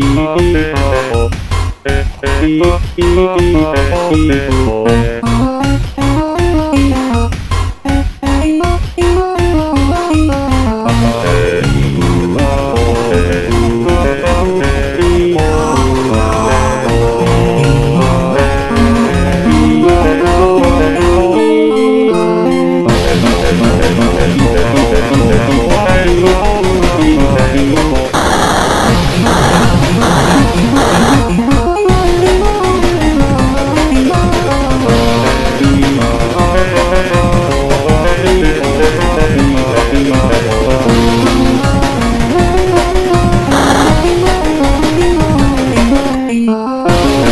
Oh,